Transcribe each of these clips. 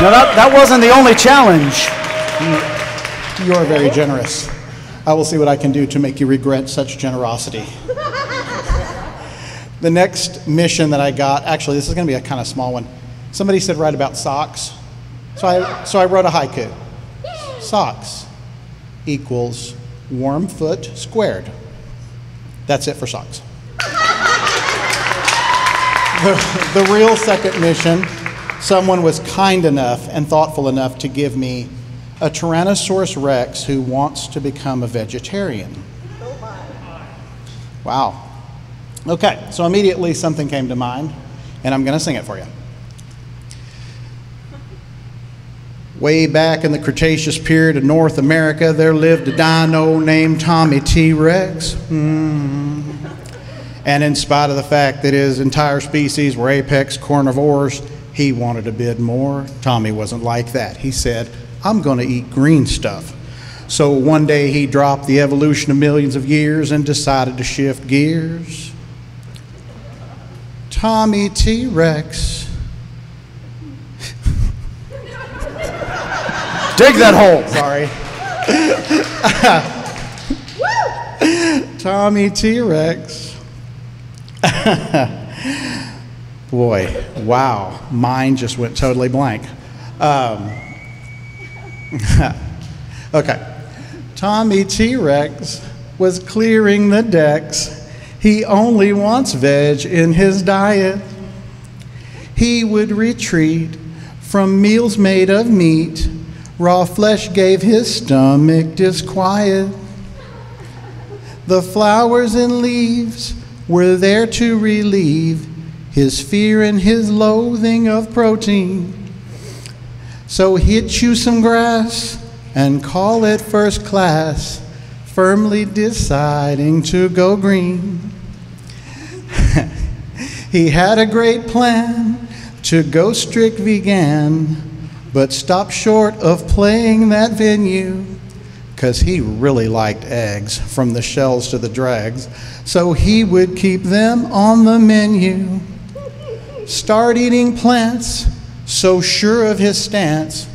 Now, that, that wasn't the only challenge. You are very generous. I will see what I can do to make you regret such generosity. the next mission that I got, actually, this is going to be a kind of small one. Somebody said write about socks. So I, so I wrote a haiku. Socks equals warm foot squared. That's it for socks. the, the real second mission, someone was kind enough and thoughtful enough to give me a Tyrannosaurus Rex who wants to become a vegetarian. Wow. Okay, so immediately something came to mind, and I'm going to sing it for you. Way back in the Cretaceous period of North America, there lived a dino named Tommy T. Rex. Mm. And in spite of the fact that his entire species were apex carnivores, he wanted a bid more. Tommy wasn't like that. He said, I'm going to eat green stuff. So one day he dropped the evolution of millions of years and decided to shift gears. Tommy T. Rex. Dig that hole. Sorry. Tommy T. Rex. Boy, wow. Mine just went totally blank. Um, okay. Tommy T Rex was clearing the decks. He only wants veg in his diet. He would retreat from meals made of meat. Raw flesh gave his stomach disquiet. The flowers and leaves were there to relieve his fear and his loathing of protein. So he'd chew some grass and call it first class, firmly deciding to go green. he had a great plan to go strict vegan, but stopped short of playing that venue because he really liked eggs from the shells to the dregs, so he would keep them on the menu. Start eating plants so sure of his stance,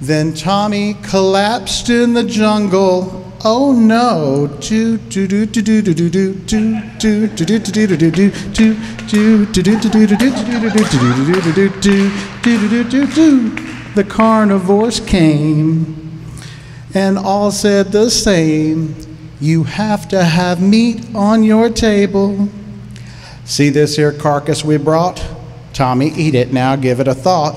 then Tommy collapsed in the jungle. Oh no! The carnivores came, and all said the same. You have to have meat on your table. See this here carcass we brought? Tommy, eat it now, give it a thought.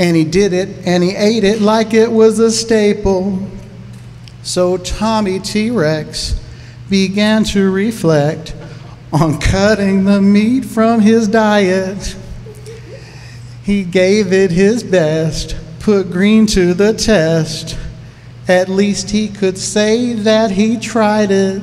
And he did it, and he ate it like it was a staple. So Tommy T Rex began to reflect on cutting the meat from his diet. He gave it his best, put green to the test. At least he could say that he tried it.